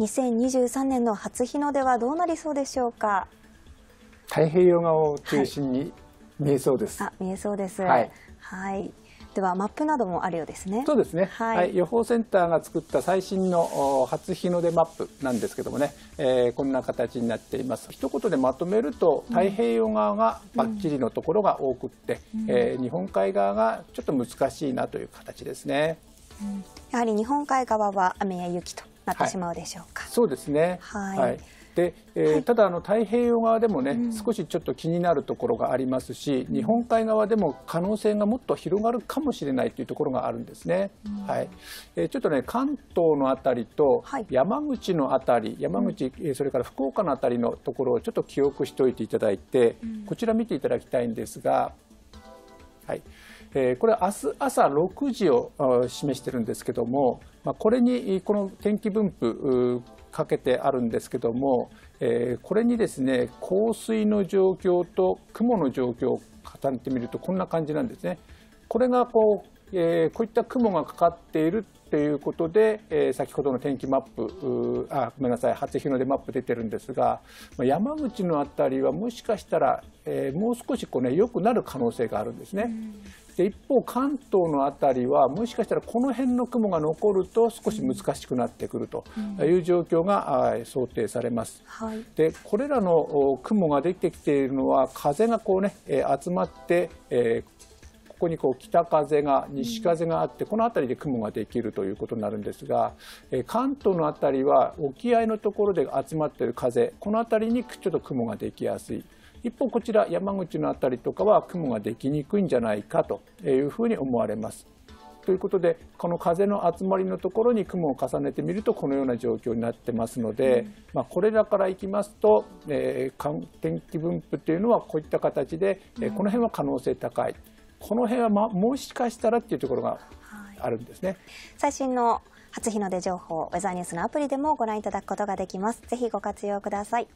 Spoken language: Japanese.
2023年の初日の出はどうなりそうでしょうか？太平洋側を中心に見えそうです、はい、あ見えそうです。はい、はい。ではマップなどもあるようですね。そうですね。はい、はい、予報センターが作った最新の初日の出マップなんですけどもね、えー、こんな形になっています。一言でまとめると太平洋側がバッチリのところが多くって、うん、えー、日本海側がちょっと難しいなという形ですね。うん、やはり日本海側は雨や雪となってしまうでしょうか。はい、そうですね。はい、はい。で、えーはい、ただあの太平洋側でもね、うん、少しちょっと気になるところがありますし、日本海側でも可能性がもっと広がるかもしれないというところがあるんですね。うん、はい。えー、ちょっとね関東のあたりと山口のあたり、はい、山口、うん、それから福岡のあたりのところをちょっと記憶しておいていただいて、こちら見ていただきたいんですが、はい。えー、これ明日朝6時を示しているんですけども、まあ、これにこの天気分布かけてあるんですけども、えー、これにですね降水の状況と雲の状況を重ねてみるとこんな感じなんですね。これがこう,、えー、こういった雲がかかっているということで、えー、先ほどの天気マップあごめんなさい初日の出マップ出てるんですが山口の辺りはもしかしたら、えー、もう少しこう、ね、良くなる可能性があるんですね。で一方関東の辺りはもしかしたらこの辺の雲が残ると少し難しくなってくるという状況が想定されます。はい、でこれらの雲ができてきているのは風がこうね集まって、えーここにこう北風が西風があってこの辺りで雲ができるということになるんですが関東の辺りは沖合のところで集まっている風この辺りにちょっと雲ができやすい。一方こちら山口の辺りとかは雲ができにくいんじゃないかというふうに思われます。ということでこの風の集まりのところに雲を重ねてみるとこのような状況になってますので、うん、まあ、これらからいきますと、えー、天気分布というのはこういった形で、えー、この辺は可能性高いこの辺は、ま、もしかしたらっていうところがあるんですね。はい、最新の初日の出情報ウェザーニュースのアプリでもご覧いただくことができます。ぜひご活用ください。